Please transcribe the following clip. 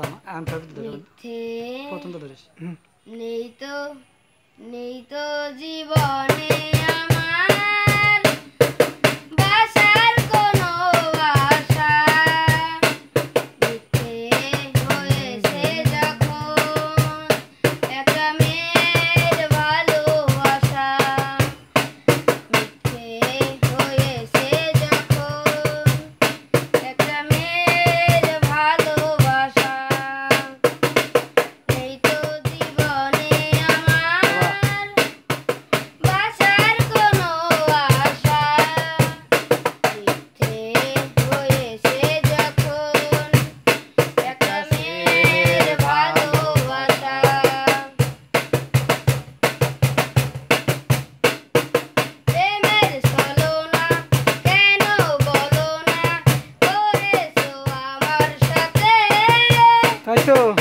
ওটা না আমটা ধরে প্রথমটা জীবনে তো